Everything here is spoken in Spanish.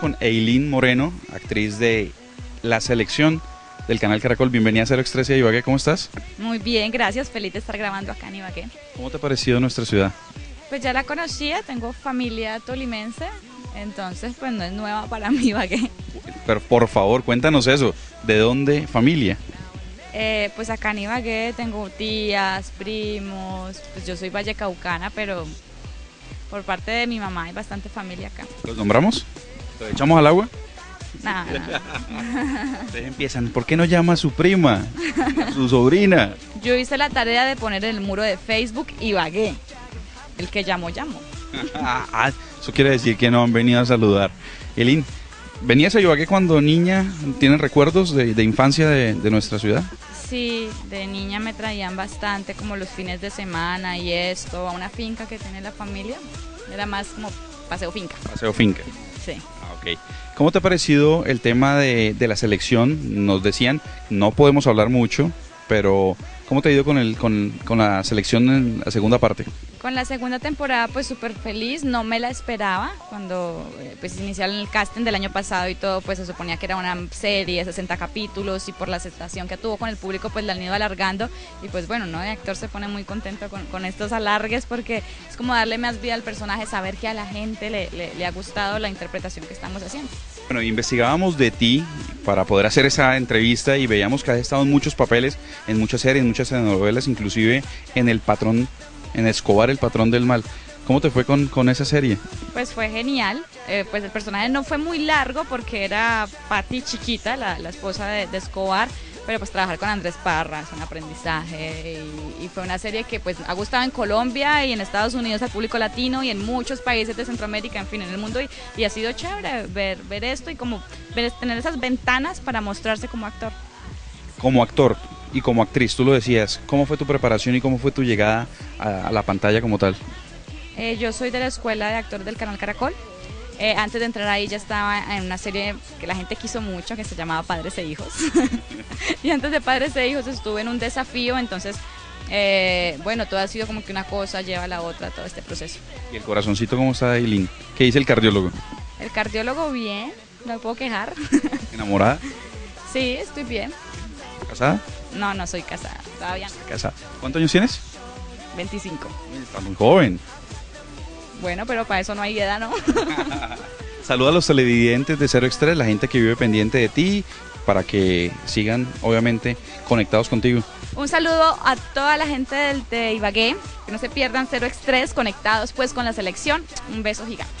con Eileen Moreno, actriz de La Selección del canal Caracol. Bienvenida a Cero Extres y Ibagué, ¿cómo estás? Muy bien, gracias. Feliz de estar grabando acá en Ibagué. ¿Cómo te ha parecido nuestra ciudad? Pues ya la conocía, tengo familia tolimense, entonces pues no es nueva para mí Ibagué. Pero por favor, cuéntanos eso. ¿De dónde familia? Eh, pues acá en Ibagué tengo tías, primos, pues yo soy vallecaucana, pero por parte de mi mamá hay bastante familia acá. ¿Los nombramos? ¿Lo echamos al agua? Nada, nada. Ustedes empiezan, ¿por qué no llama a su prima, a su sobrina? Yo hice la tarea de poner en el muro de Facebook Ibagué. El que llamó, llamó. Ah, eso quiere decir que no han venido a saludar. Elin, ¿venías a Ibagué cuando niña? ¿Tienes recuerdos de, de infancia de, de nuestra ciudad? Sí, de niña me traían bastante como los fines de semana y esto, a una finca que tiene la familia. Era más como paseo finca. Paseo Finca. Sí. Ah, ok. ¿Cómo te ha parecido el tema de, de la selección? Nos decían, no podemos hablar mucho, pero ¿cómo te ha ido con, el, con, con la selección en la segunda parte? Con la segunda temporada pues súper feliz, no me la esperaba cuando eh, pues iniciaron el casting del año pasado y todo pues se suponía que era una serie, 60 capítulos y por la aceptación que tuvo con el público pues la han ido alargando y pues bueno, ¿no? El actor se pone muy contento con, con estos alargues porque es como darle más vida al personaje, saber que a la gente le, le- le ha gustado la interpretación que estamos haciendo. Bueno, investigábamos de ti para poder hacer esa entrevista y veíamos que has estado en muchos papeles, en muchas series, en muchas telenovelas, inclusive en El Patrón, en Escobar, El Patrón del Mal. ¿Cómo te fue con, con esa serie? Pues fue genial. Eh, pues el personaje no fue muy largo porque era Patti chiquita, la, la esposa de, de Escobar, pero pues trabajar con Andrés Parra es un aprendizaje y, y fue una serie que pues ha gustado en Colombia y en Estados Unidos al público latino y en muchos países de Centroamérica, en fin, en el mundo y, y ha sido chévere ver, ver esto y como ver- tener esas ventanas para mostrarse como actor. Como actor y como actriz, tú lo decías, ¿cómo fue tu preparación y cómo fue tu llegada a, a la pantalla como tal? Eh, yo soy de la escuela de actor del canal Caracol. Eh, antes de entrar ahí ya estaba en una serie que la gente quiso mucho, que se llamaba Padres e Hijos. y antes de Padres e Hijos estuve en un desafío, entonces, eh, bueno, todo ha sido como que una cosa lleva a la otra, todo este proceso. ¿Y el corazoncito cómo está, Eileen? ¿Qué dice el cardiólogo? El cardiólogo bien, no me puedo quejar. ¿Enamorada? sí, estoy bien. ¿Casada? No, no soy casada, todavía no. Casada. ¿Cuántos años tienes? 25. Está muy joven. Bueno, pero para eso no hay edad, ¿no? Saluda a los televidentes de Cero Extres, la gente que vive pendiente de ti, para que sigan, obviamente, conectados contigo. Un saludo a toda la gente del, de Ibagué, que no se pierdan Cero Extres, conectados pues con la selección. Un beso gigante.